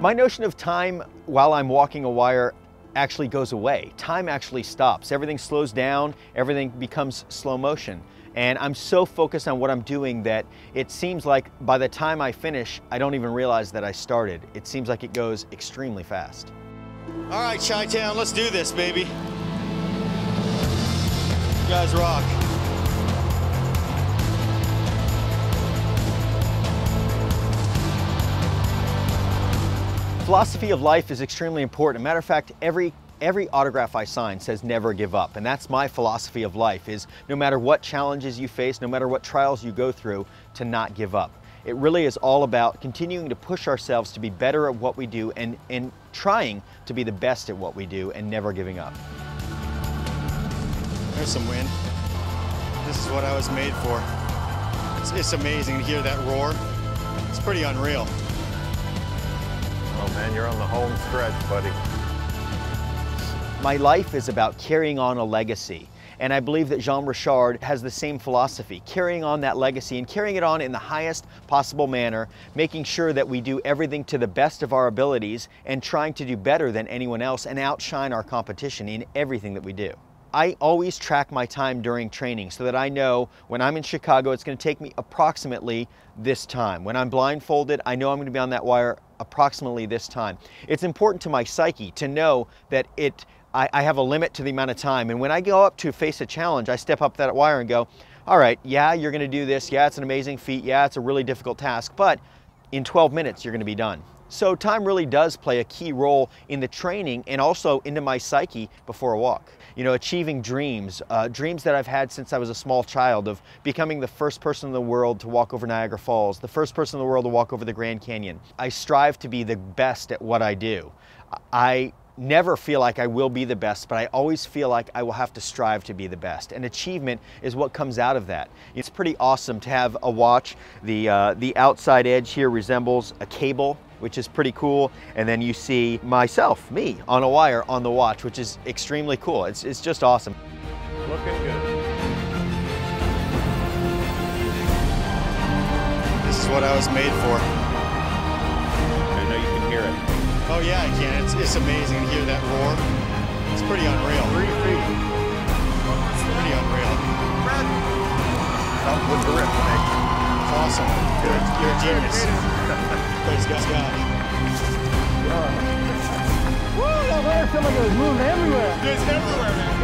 My notion of time while I'm walking a wire actually goes away. Time actually stops. Everything slows down, everything becomes slow motion. And I'm so focused on what I'm doing that it seems like by the time I finish, I don't even realize that I started. It seems like it goes extremely fast. All right, Chi-Town, let's do this, baby. You guys rock. Philosophy of life is extremely important. matter of fact, every every autograph I sign says never give up. And that's my philosophy of life is no matter what challenges you face, no matter what trials you go through, to not give up. It really is all about continuing to push ourselves to be better at what we do and, and trying to be the best at what we do and never giving up. There's some wind. This is what I was made for. It's, it's amazing to hear that roar. It's pretty unreal. Oh man, you're on the home stretch, buddy. My life is about carrying on a legacy. And I believe that JeanRichard has the same philosophy, carrying on that legacy and carrying it on in the highest possible manner, making sure that we do everything to the best of our abilities and trying to do better than anyone else and outshine our competition in everything that we do. I always track my time during training so that I know when I'm in Chicago, it's going to take me approximately this time. When I'm blindfolded, I know I'm going to be on that wire approximately this time. It's important to my psyche to know that it I, I have a limit to the amount of time. And when I go up to face a challenge, I step up that wire and go, all right, yeah, you're going to do this. Yeah, it's an amazing feat. Yeah, it's a really difficult task. But in 12 minutes, you're going to be done. So time really does play a key role in the training and also into my psyche before a walk. You know, achieving dreams, uh, dreams that I've had since I was a small child of becoming the first person in the world to walk over Niagara Falls, the first person in the world to walk over the Grand Canyon. I strive to be the best at what I do. I never feel like I will be the best, but I always feel like I will have to strive to be the best. And achievement is what comes out of that. It's pretty awesome to have a watch. The, uh, the outside edge here resembles a cable which is pretty cool. And then you see myself, me, on a wire on the watch, which is extremely cool. It's, it's just awesome. Looking good. This is what I was made for. I know you can hear it. Oh yeah, I can. It's, it's amazing to hear that roar. It's pretty unreal. Three feet. It's pretty unreal. Up with the rip, Nik. It's awesome. You're, you're a genius. Praise God. Woo, that water feel like moving everywhere. It's everywhere, man.